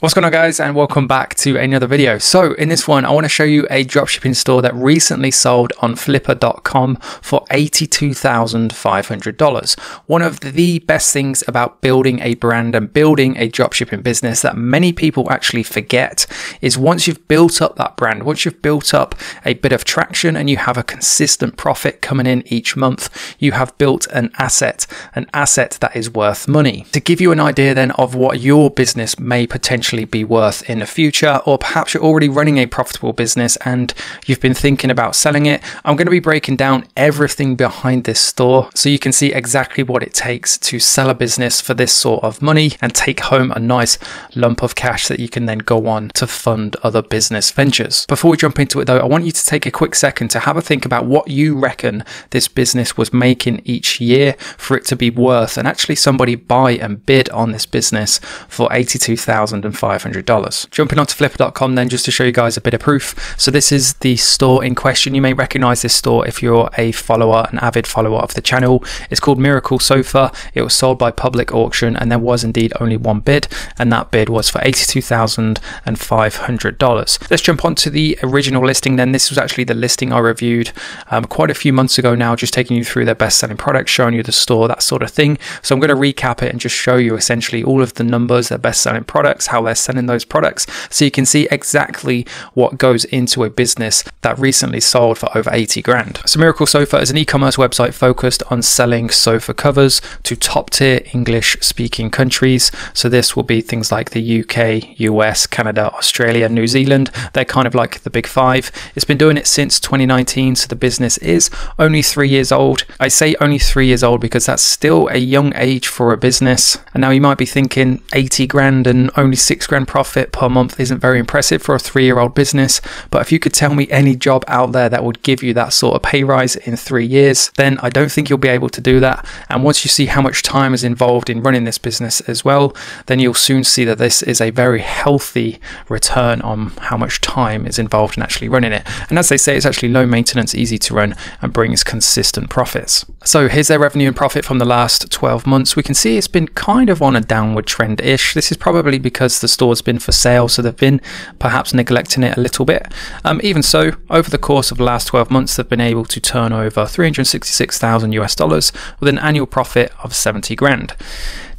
What's going on guys and welcome back to another video. So in this one I want to show you a dropshipping store that recently sold on flippa.com for $82,500. One of the best things about building a brand and building a dropshipping business that many people actually forget is once you've built up that brand, once you've built up a bit of traction and you have a consistent profit coming in each month, you have built an asset, an asset that is worth money. To give you an idea then of what your business may potentially be worth in the future, or perhaps you're already running a profitable business and you've been thinking about selling it. I'm going to be breaking down everything behind this store so you can see exactly what it takes to sell a business for this sort of money and take home a nice lump of cash that you can then go on to fund other business ventures. Before we jump into it though, I want you to take a quick second to have a think about what you reckon this business was making each year for it to be worth and actually somebody buy and bid on this business for 82,000 $500. Jumping onto flippa.com then just to show you guys a bit of proof. So this is the store in question. You may recognize this store if you're a follower, an avid follower of the channel. It's called Miracle Sofa. It was sold by public auction and there was indeed only one bid and that bid was for $82,500. Let's jump onto the original listing then. This was actually the listing I reviewed um, quite a few months ago now, just taking you through their best selling products, showing you the store, that sort of thing. So I'm going to recap it and just show you essentially all of the numbers, their best selling products, how they're selling those products. So you can see exactly what goes into a business that recently sold for over 80 grand. So Miracle Sofa is an e-commerce website focused on selling sofa covers to top tier English speaking countries. So this will be things like the UK, US, Canada, Australia, New Zealand. They're kind of like the big five. It's been doing it since 2019. So the business is only three years old. I say only three years old because that's still a young age for a business. And now you might be thinking 80 grand and only six grand profit per month isn't very impressive for a three year old business. But if you could tell me any job out there that would give you that sort of pay rise in three years, then I don't think you'll be able to do that. And once you see how much time is involved in running this business as well, then you'll soon see that this is a very healthy return on how much time is involved in actually running it. And as they say, it's actually low maintenance, easy to run, and brings consistent profits. So here's their revenue and profit from the last 12 months. We can see it's been kind of on a downward trend ish. This is probably because the store's been for sale, so they've been perhaps neglecting it a little bit. Um, even so, over the course of the last 12 months, they've been able to turn over 366,000 US dollars with an annual profit of 70 grand.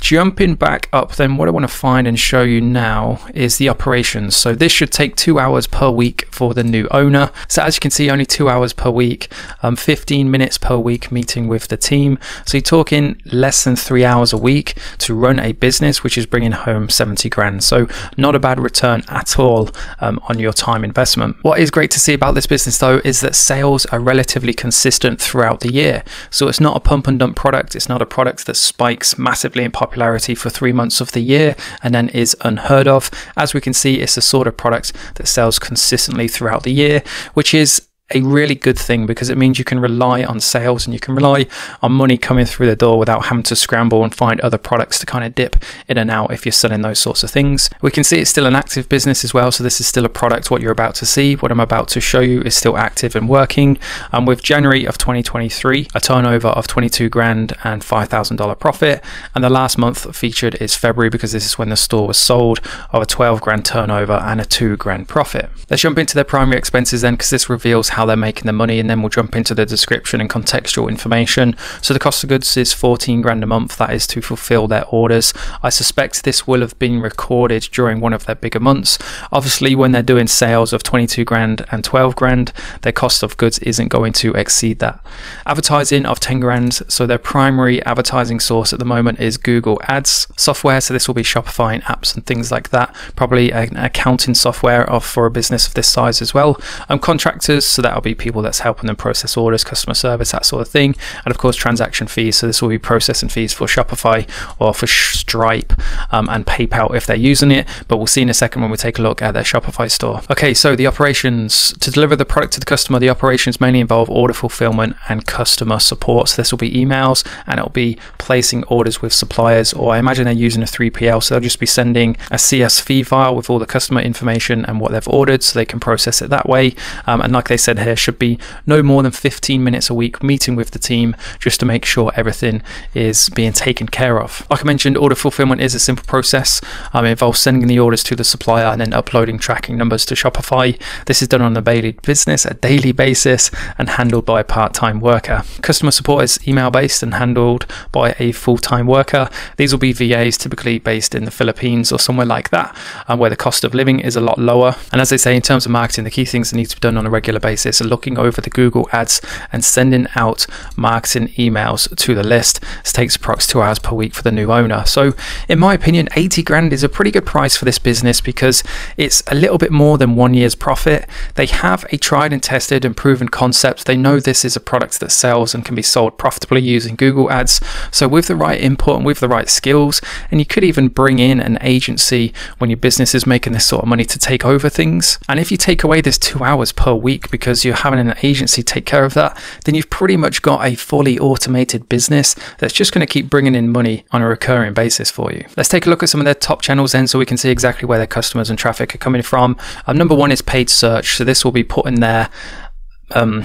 Jumping back up, then what I want to find and show you now is the operations. So this should take two hours per week for the new owner. So as you can see, only two hours per week, um, 15 minutes per week meeting with the team. So you're talking less than three hours a week to run a business, which is bringing home 70 grand. So not a bad return at all um, on your time investment. What is great to see about this business though is that sales are relatively consistent throughout the year. So it's not a pump and dump product. It's not a product that spikes massively in popularity for three months of the year and then is unheard of. As we can see, it's the sort of product that sells consistently throughout the year, which is a really good thing because it means you can rely on sales and you can rely on money coming through the door without having to scramble and find other products to kind of dip in and out if you're selling those sorts of things. We can see it's still an active business as well, so this is still a product. What you're about to see, what I'm about to show you, is still active and working. And with January of 2023, a turnover of 22 grand and $5,000 profit, and the last month featured is February because this is when the store was sold of a 12 grand turnover and a 2 grand profit. Let's jump into their primary expenses then because this reveals how they're making the money, and then we'll jump into the description and contextual information. So the cost of goods is 14 grand a month. That is to fulfill their orders. I suspect this will have been recorded during one of their bigger months. Obviously, when they're doing sales of 22 grand and 12 grand, their cost of goods isn't going to exceed that. Advertising of 10 grand. So their primary advertising source at the moment is Google Ads software. So this will be Shopify and apps and things like that. Probably an accounting software of for a business of this size as well. Um, contractors. So that'll be people that's helping them process orders, customer service, that sort of thing, and of course transaction fees. So this will be processing fees for Shopify or for Stripe um, and PayPal if they're using it. But we'll see in a second when we take a look at their Shopify store. Okay, so the operations to deliver the product to the customer, the operations mainly involve order fulfillment and customer support. So this will be emails and it'll be placing orders with suppliers, or I imagine they're using a 3PL, so they'll just be sending a CSV file with all the customer information and what they've ordered, so they can process it that way. Um, and like they said here, should be no more than 15 minutes a week meeting with the team just to make sure everything is being taken care of. Like I mentioned, order fulfillment is a simple process. Um, it involves sending the orders to the supplier and then uploading tracking numbers to Shopify. This is done on a daily business, a daily basis, and handled by a part-time worker. Customer support is email-based and handled by a full-time worker. These will be VAs typically based in the Philippines or somewhere like that, um, where the cost of living is a lot lower. And as they say, in terms of marketing, the key things that need to be done on a regular basis are looking over the Google ads and sending out marketing emails to the list. This takes approximately two hours per week for the new owner. So, in my opinion, 80 grand is a pretty good price for this business because it's a little bit more than one year's profit. They have a tried and tested and proven concept. They know this is a product that sells and can be sold profitably using Google ads. So, with the right input and with the right skills, and you could even bring in an agency when your business is making this sort of money to take over things. And if you take away this two hours per week because you're having an agency take care of that, then you've pretty much got a fully automated business that's just going to keep bringing in money on a recurring basis for you. Let's take a look at some of their top channels then so we can see exactly where their customers and traffic are coming from. Um, number one is paid search. So this will be put in there um,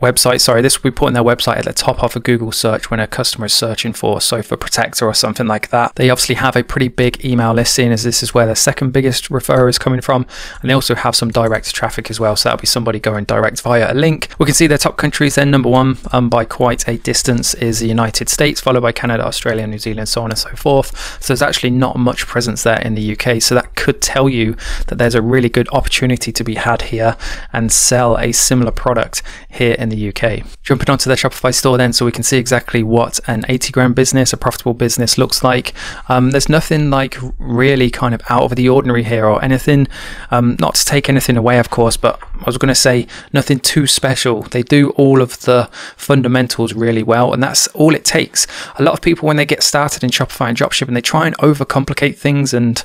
website. Sorry, this will be putting their website at the top of a Google search when a customer is searching for Sofa Protector or something like that. They obviously have a pretty big email list, seeing as this is where their second biggest referrer is coming from. And they also have some direct traffic as well. So that'll be somebody going direct via a link. We can see their top countries then. Number one, um, by quite a distance, is the United States, followed by Canada, Australia, New Zealand, so on and so forth. So there's actually not much presence there in the UK. So that could tell you that there's a really good opportunity to be had here and sell a similar product here in the UK. Jumping onto their Shopify store then, so we can see exactly what an 80 grand business, a profitable business looks like. Um, there's nothing like really kind of out of the ordinary here or anything, um, not to take anything away, of course, but I was going to say nothing too special. They do all of the fundamentals really well, and that's all it takes. A lot of people, when they get started in Shopify and dropshipping, they try and overcomplicate things and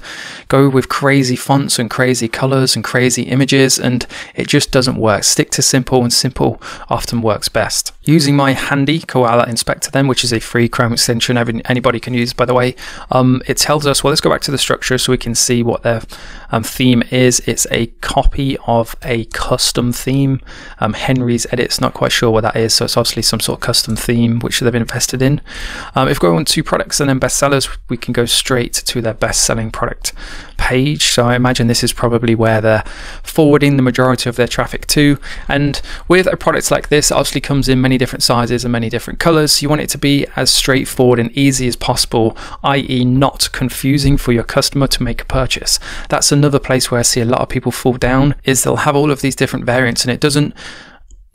go with crazy fonts and crazy colors and crazy images, and it just doesn't work. Stick to simple, and simple often works best. Using my handy Koala Inspector, then, which is a free Chrome extension anybody can use, by the way, um, it tells us. Well, let's go back to the structure so we can see what their um, theme is. It's a copy of a custom theme. Um, Henry's Edits, not quite sure what that is. So it's obviously some sort of custom theme which they've invested in. Um, if we go on to products and then bestsellers, we can go straight to their best selling product page. So I imagine this is probably where they're forwarding the majority of their traffic to. And with a product like this, it obviously comes in many different sizes and many different colors. You want it to be as straightforward and easy as possible, i.e., not confusing for your customer to make a purchase. That's another place where I see a lot of people fall down is they'll have all of these different variants and it doesn't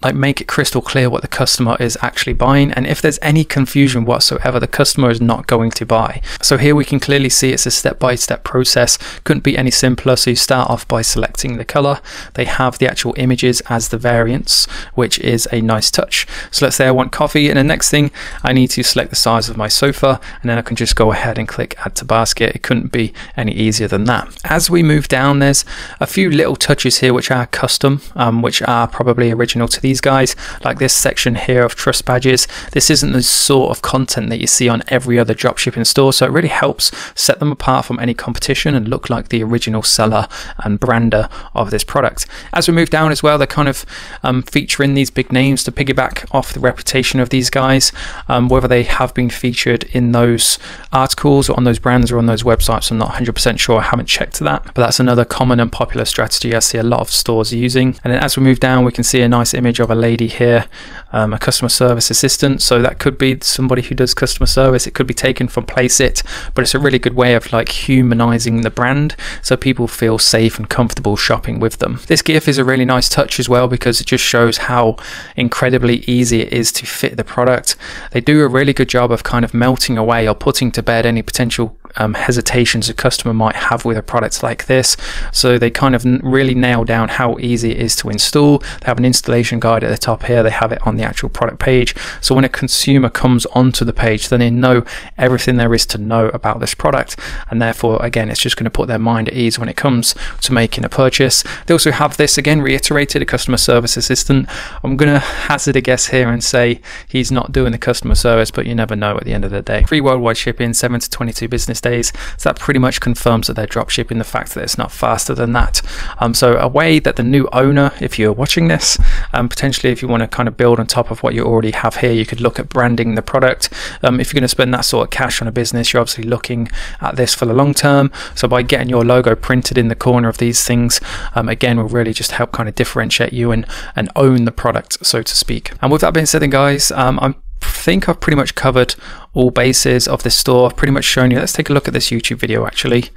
like make it crystal clear what the customer is actually buying and if there's any confusion whatsoever the customer is not going to buy. So here we can clearly see it's a step-by-step process. Couldn't be any simpler. So you start off by selecting the color. They have the actual images as the variants which is a nice touch. So let's say I want coffee and the next thing I need to select the size of my sofa and then I can just go ahead and click add to basket. It couldn't be any easier than that. As we move down there's a few little touches here which are custom um, which are probably original to these these guys, like this section here of trust badges. This isn't the sort of content that you see on every other dropshipping store, so it really helps set them apart from any competition and look like the original seller and brander of this product. As we move down as well, they're kind of um, featuring these big names to piggyback off the reputation of these guys, um, whether they have been featured in those articles or on those brands or on those websites. I'm not 100% sure. I haven't checked that, but that's another common and popular strategy I see a lot of stores using. And then as we move down, we can see a nice image of a lady here, um, a customer service assistant. So that could be somebody who does customer service. It could be taken from Placeit, but it's a really good way of like humanizing the brand so people feel safe and comfortable shopping with them. This GIF is a really nice touch as well because it just shows how incredibly easy it is to fit the product. They do a really good job of kind of melting away or putting to bed any potential um, hesitations a customer might have with a product like this. So they kind of really nail down how easy it is to install. They have an installation guide at the top here. They have it on the actual product page. So when a consumer comes onto the page, then they know everything there is to know about this product. And therefore, again, it's just going to put their mind at ease when it comes to making a purchase. They also have this again reiterated a customer service assistant. I'm going to hazard a guess here and say he's not doing the customer service, but you never know at the end of the day. Free worldwide shipping, 7 to 22 business days. So that pretty much confirms that they're drop shipping the fact that it's not faster than that. Um, so a way that the new owner, if you're watching this, um, potentially if you want to kind of build on top of what you already have here, you could look at branding the product. Um, if you're going to spend that sort of cash on a business, you're obviously looking at this for the long term. So by getting your logo printed in the corner of these things, um, again, will really just help kind of differentiate you and, and own the product, so to speak. And with that being said, then guys, um, I'm think I've pretty much covered all bases of this store. I've pretty much shown you. Let's take a look at this YouTube video actually.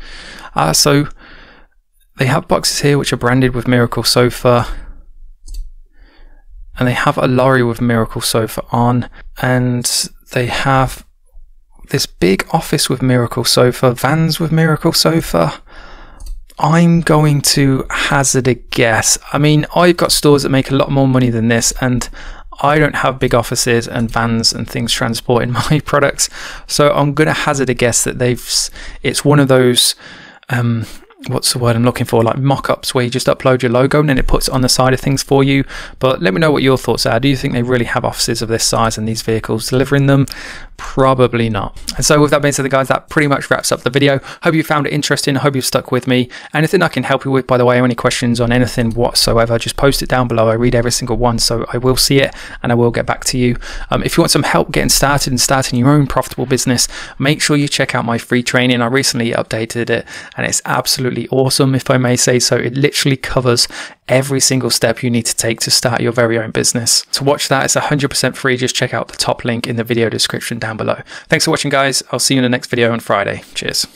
Uh, so they have boxes here which are branded with Miracle Sofa. And they have a lorry with Miracle Sofa on. And they have this big office with Miracle Sofa, vans with Miracle Sofa. I'm going to hazard a guess. I mean, I've got stores that make a lot more money than this, and I don't have big offices and vans and things transporting my products. So I'm going to hazard a guess that they've, it's one of those, um, what's the word I'm looking for? Like mock ups where you just upload your logo and then it puts it on the side of things for you. But let me know what your thoughts are. Do you think they really have offices of this size and these vehicles delivering them? Probably not. And so, with that being said, guys, that pretty much wraps up the video. Hope you found it interesting. Hope you've stuck with me. Anything I can help you with, by the way, or any questions on anything whatsoever, just post it down below. I read every single one, so I will see it and I will get back to you. Um, if you want some help getting started and starting your own profitable business, make sure you check out my free training. I recently updated it and it's absolutely awesome, if I may say so. It literally covers every single step you need to take to start your very own business. To watch that, it's 100% free. Just check out the top link in the video description down below. Thanks for watching, guys. I'll see you in the next video on Friday. Cheers.